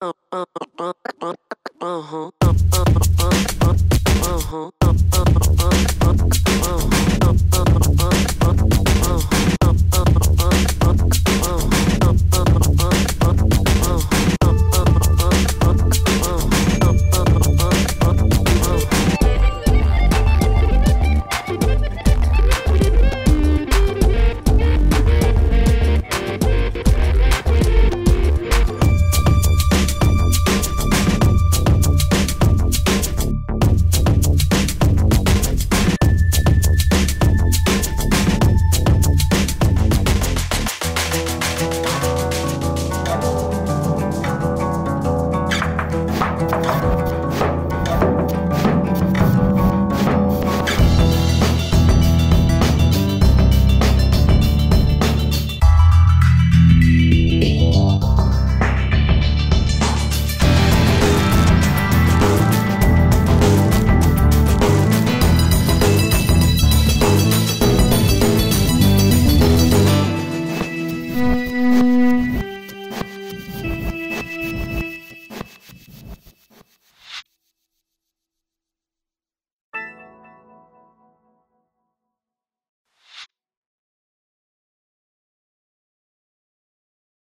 Uh-huh.